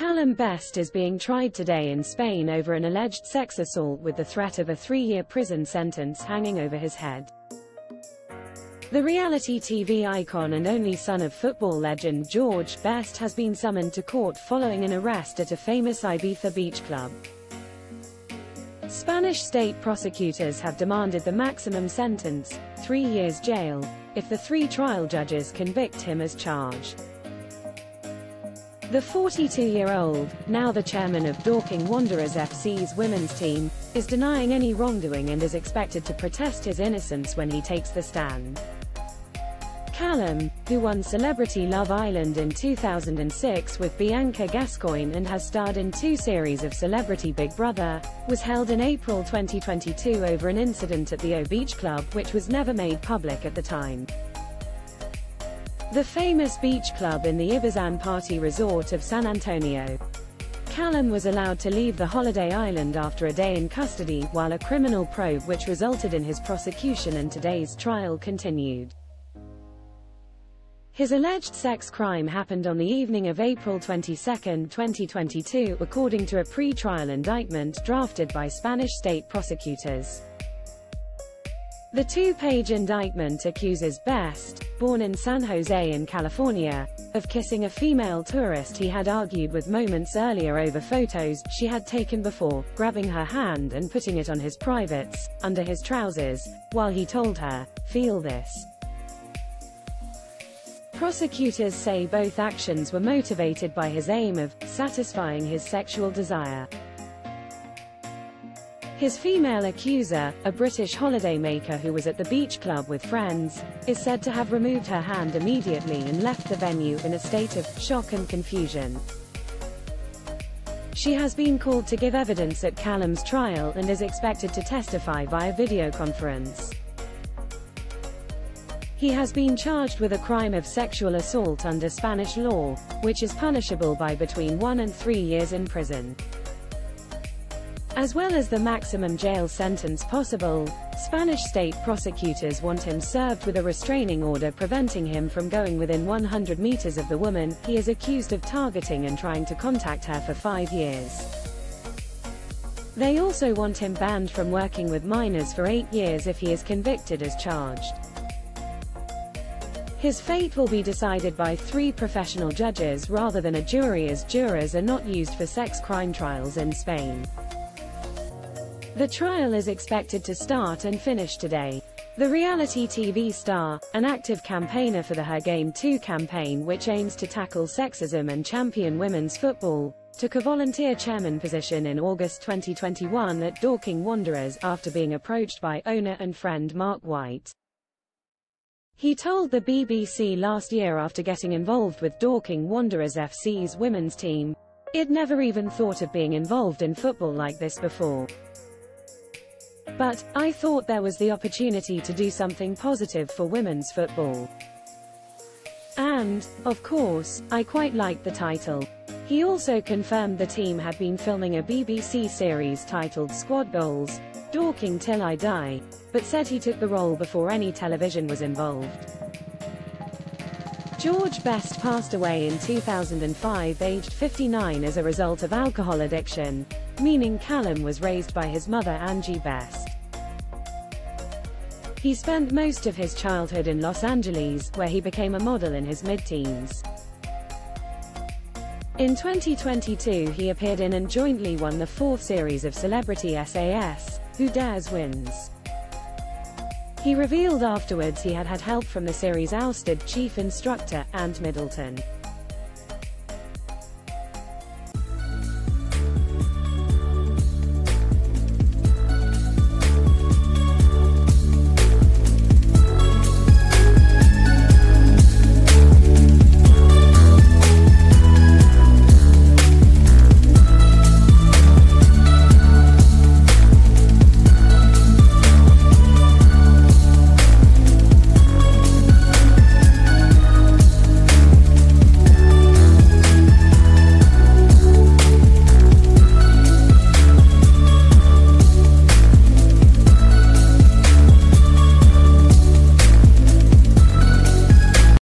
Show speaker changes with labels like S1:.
S1: Calum Best is being tried today in Spain over an alleged sex assault with the threat of a three-year prison sentence hanging over his head. The reality TV icon and only son of football legend George Best has been summoned to court following an arrest at a famous Ibiza beach club. Spanish state prosecutors have demanded the maximum sentence, three years jail, if the three trial judges convict him as charged. The 42-year-old, now the chairman of Dorking Wanderers FC's women's team, is denying any wrongdoing and is expected to protest his innocence when he takes the stand. Calum, who won Celebrity Love Island in 2006 with Bianca Gascoigne and has starred in two series of Celebrity Big Brother, was held in April 2022 over an incident at the O Beach Club which was never made public at the time. The famous beach club in the Ibizan Party Resort of San Antonio. Calum was allowed to leave the holiday island after a day in custody, while a criminal probe which resulted in his prosecution and today's trial continued. His alleged sex crime happened on the evening of April 22, 2022, according to a pre-trial indictment drafted by Spanish state prosecutors. The two-page indictment accuses Best, born in San Jose in California, of kissing a female tourist he had argued with moments earlier over photos she had taken before, grabbing her hand and putting it on his privates, under his trousers, while he told her, feel this. Prosecutors say both actions were motivated by his aim of satisfying his sexual desire. His female accuser, a British holidaymaker who was at the beach club with friends, is said to have removed her hand immediately and left the venue in a state of shock and confusion. She has been called to give evidence at Calum's trial and is expected to testify via video conference. He has been charged with a crime of sexual assault under Spanish law, which is punishable by between one and three years in prison. As well as the maximum jail sentence possible, Spanish state prosecutors want him served with a restraining order preventing him from going within 100 meters of the woman he is accused of targeting and trying to contact her for five years. They also want him banned from working with minors for eight years if he is convicted as charged. His fate will be decided by three professional judges rather than a jury as jurors are not used for sex crime trials in Spain. The trial is expected to start and finish today. The reality TV star, an active campaigner for the Her Game Too campaign which aims to tackle sexism and champion women's football, took a volunteer chairman position in August 2021 at Dorking Wanderers after being approached by owner and friend Mark White. He told the BBC last year after getting involved with Dorking Wanderers FC's women's team, I'd never even thought of being involved in football like this before. But, I thought there was the opportunity to do something positive for women's football. And, of course, I quite liked the title. He also confirmed the team had been filming a BBC series titled Squad Goals, Dorking Till I Die, but said he took the role before any television was involved. George Best passed away in 2005 aged 59 as a result of alcohol addiction, meaning Calum was raised by his mother Angie Best. He spent most of his childhood in Los Angeles, where he became a model in his mid-teens. In 2022 he appeared in and jointly won the fourth series of Celebrity SAS, Who Dares Wins. He revealed afterwards he had had help from the series ousted chief instructor, Ant Middleton.